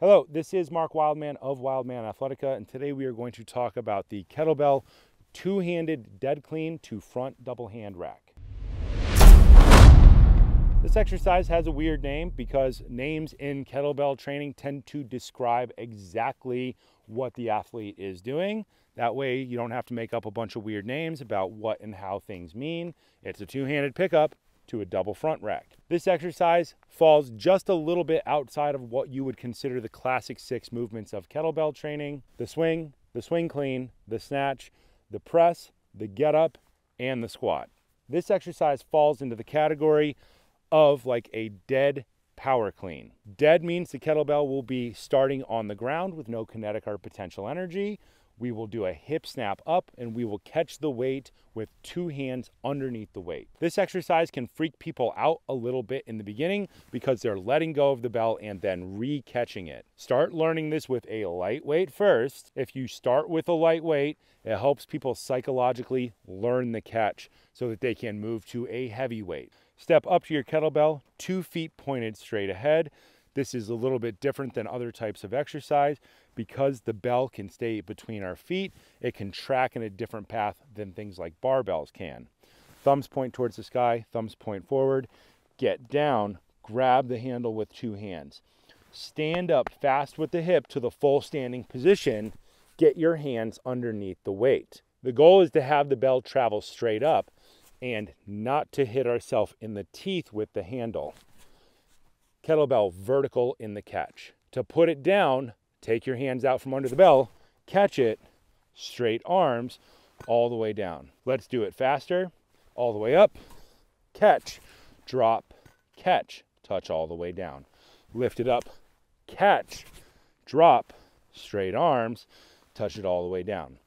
Hello, this is Mark Wildman of Wildman Athletica, and today we are going to talk about the kettlebell two-handed dead clean to front double hand rack. This exercise has a weird name because names in kettlebell training tend to describe exactly what the athlete is doing. That way you don't have to make up a bunch of weird names about what and how things mean. It's a two-handed pickup to a double front rack. This exercise falls just a little bit outside of what you would consider the classic six movements of kettlebell training. The swing, the swing clean, the snatch, the press, the get up, and the squat. This exercise falls into the category of like a dead power clean. Dead means the kettlebell will be starting on the ground with no kinetic or potential energy we will do a hip snap up and we will catch the weight with two hands underneath the weight. This exercise can freak people out a little bit in the beginning because they're letting go of the bell and then re-catching it. Start learning this with a lightweight first. If you start with a lightweight, it helps people psychologically learn the catch so that they can move to a heavyweight. Step up to your kettlebell, two feet pointed straight ahead. This is a little bit different than other types of exercise because the bell can stay between our feet. It can track in a different path than things like barbells can. Thumbs point towards the sky, thumbs point forward. Get down, grab the handle with two hands. Stand up fast with the hip to the full standing position. Get your hands underneath the weight. The goal is to have the bell travel straight up and not to hit ourselves in the teeth with the handle kettlebell vertical in the catch. To put it down, take your hands out from under the bell, catch it, straight arms all the way down. Let's do it faster. All the way up, catch, drop, catch, touch all the way down. Lift it up, catch, drop, straight arms, touch it all the way down.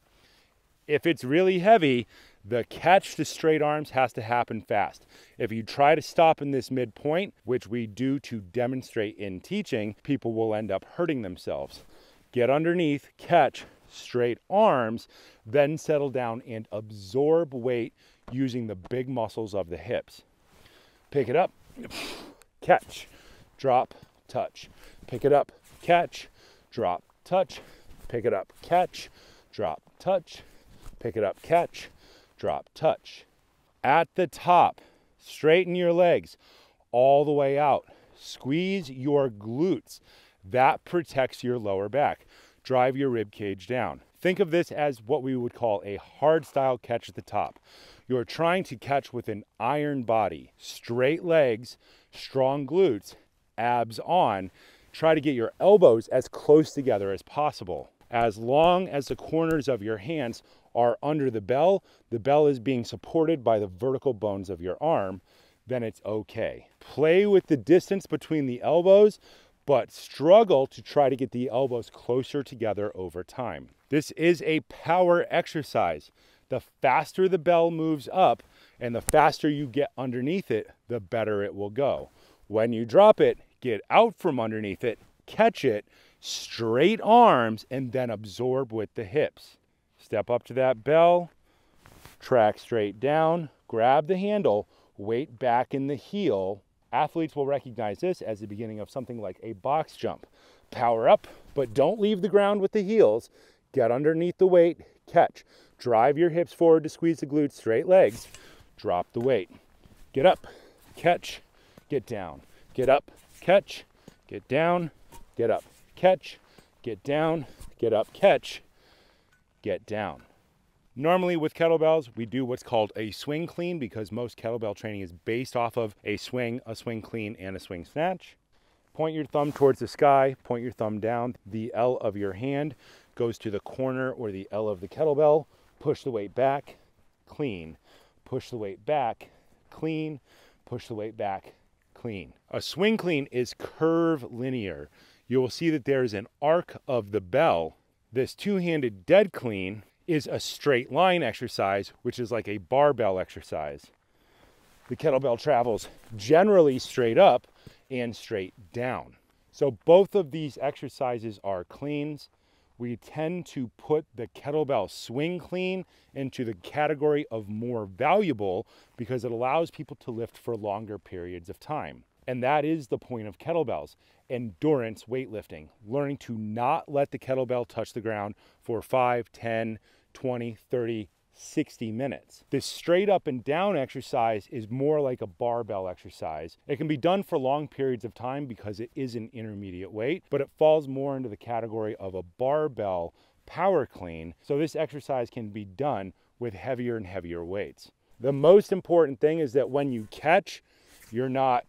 If it's really heavy, the catch to straight arms has to happen fast. If you try to stop in this midpoint, which we do to demonstrate in teaching, people will end up hurting themselves. Get underneath, catch, straight arms, then settle down and absorb weight using the big muscles of the hips. Pick it up, catch, drop, touch. Pick it up, catch, drop, touch. Pick it up, catch, drop, touch. Pick it up, catch, drop, touch. At the top, straighten your legs all the way out. Squeeze your glutes. That protects your lower back. Drive your rib cage down. Think of this as what we would call a hard style catch at the top. You're trying to catch with an iron body, straight legs, strong glutes, abs on. Try to get your elbows as close together as possible. As long as the corners of your hands are under the bell, the bell is being supported by the vertical bones of your arm, then it's okay. Play with the distance between the elbows, but struggle to try to get the elbows closer together over time. This is a power exercise. The faster the bell moves up and the faster you get underneath it, the better it will go. When you drop it, get out from underneath it, catch it, straight arms, and then absorb with the hips. Step up to that bell, track straight down, grab the handle, weight back in the heel. Athletes will recognize this as the beginning of something like a box jump. Power up, but don't leave the ground with the heels. Get underneath the weight, catch. Drive your hips forward to squeeze the glutes, straight legs. Drop the weight. Get up, catch, get down. Get up, catch, get down, get up, catch, get down, get up, catch, get down. Normally with kettlebells, we do what's called a swing clean because most kettlebell training is based off of a swing, a swing clean, and a swing snatch. Point your thumb towards the sky, point your thumb down. The L of your hand goes to the corner or the L of the kettlebell. Push the weight back, clean. Push the weight back, clean. Push the weight back, clean. A swing clean is curvilinear. You will see that there is an arc of the bell this two-handed dead clean is a straight line exercise, which is like a barbell exercise. The kettlebell travels generally straight up and straight down. So both of these exercises are cleans. We tend to put the kettlebell swing clean into the category of more valuable because it allows people to lift for longer periods of time. And that is the point of kettlebells endurance weightlifting, learning to not let the kettlebell touch the ground for 5, 10, 20, 30, 60 minutes. This straight up and down exercise is more like a barbell exercise. It can be done for long periods of time because it is an intermediate weight, but it falls more into the category of a barbell power clean. So this exercise can be done with heavier and heavier weights. The most important thing is that when you catch, you're not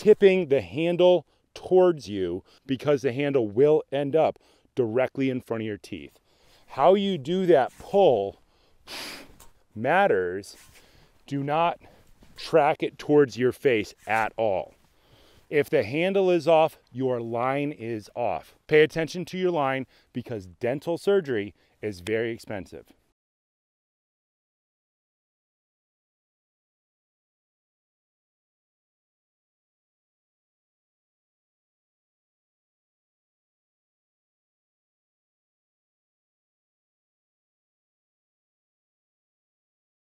tipping the handle towards you because the handle will end up directly in front of your teeth. How you do that pull matters. Do not track it towards your face at all. If the handle is off, your line is off. Pay attention to your line because dental surgery is very expensive.